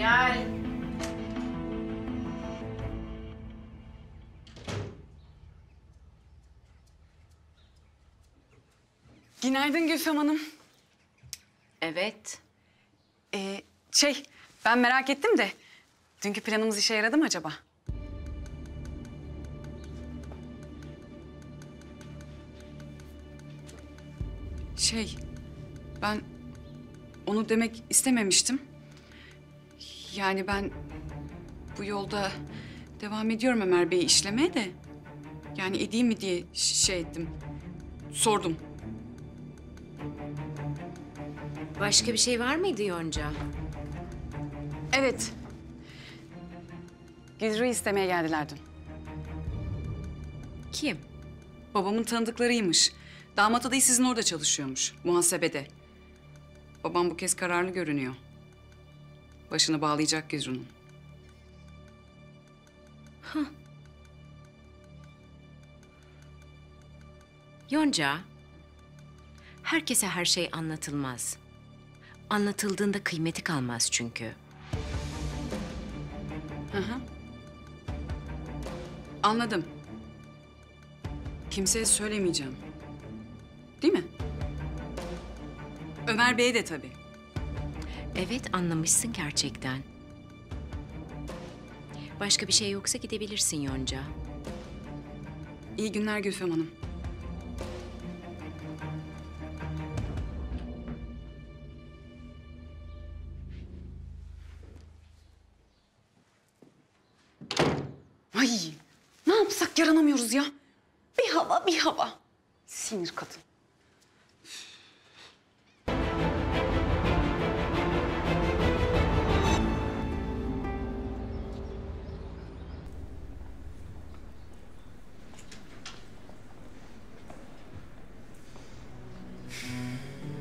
Gel. Günaydın Gülfem Hanım. Evet. Ee, şey, ben merak ettim de... ...dünkü planımız işe yaradı mı acaba? Şey, ben onu demek istememiştim. Yani ben bu yolda devam ediyorum Ömer Bey'i işlemeye de... ...yani edeyim mi diye şey ettim. Sordum. Başka bir şey var mıydı Yonca? Evet. Gülru'yu istemeye geldiler dün. Kim? Babamın tanıdıklarıymış. Damat adayı sizin orada çalışıyormuş, muhasebede. Babam bu kez kararlı görünüyor. Başını bağlayacak Gülru'nun. Yonca. Herkese her şey anlatılmaz. Anlatıldığında kıymeti kalmaz çünkü. Hı hı. Anladım. Kimseye söylemeyeceğim. Değil mi? Ömer Bey'e de tabii. Evet anlamışsın gerçekten. Başka bir şey yoksa gidebilirsin Yonca. İyi günler Gülfem Hanım. Ay, ne yapsak yaranamıyoruz ya. Bir hava, bir hava. Sinir kadın.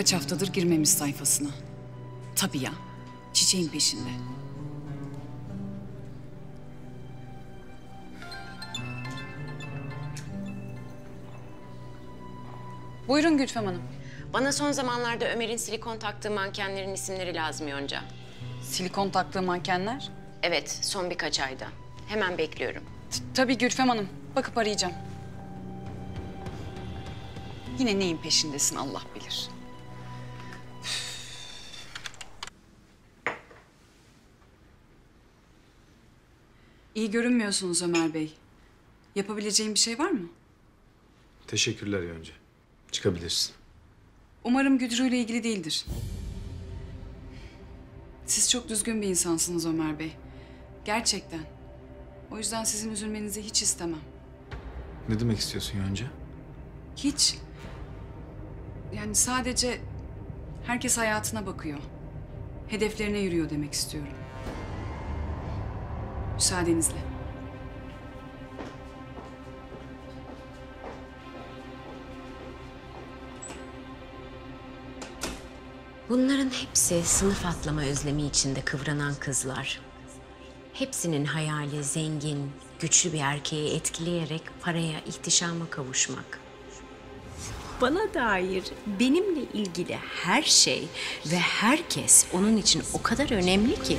Kaç haftadır girmemiş sayfasına. Tabii ya, çiçeğin peşinde. Buyurun Gülfem Hanım. Bana son zamanlarda Ömer'in silikon taktığı mankenlerin isimleri lazım Yonca. Silikon taktığı mankenler. Evet, son birkaç ayda. Hemen bekliyorum. T- Tabii Gülfem Hanım. Bakıp arayacağım. Yine neyin peşindesin Allah bilir. İyi görünmüyorsunuz Ömer Bey. Yapabileceğim bir şey var mı? Teşekkürler Yonca. Çıkabilirsin. Umarım Güdrü ile ilgili değildir. Siz çok düzgün bir insansınız Ömer Bey. Gerçekten. O yüzden sizin üzülmenizi hiç istemem. Ne demek istiyorsun Yonca? Hiç. Yani sadece herkes hayatına bakıyor. Hedeflerine yürüyor demek istiyorum. Müsaadenizle. Bunların hepsi sınıf atlama özlemi içinde kıvranan kızlar. Hepsinin hayali zengin, güçlü bir erkeği etkileyerek paraya, ihtişama kavuşmak. Bana dair benimle ilgili her şey ve herkes onun için o kadar önemli ki.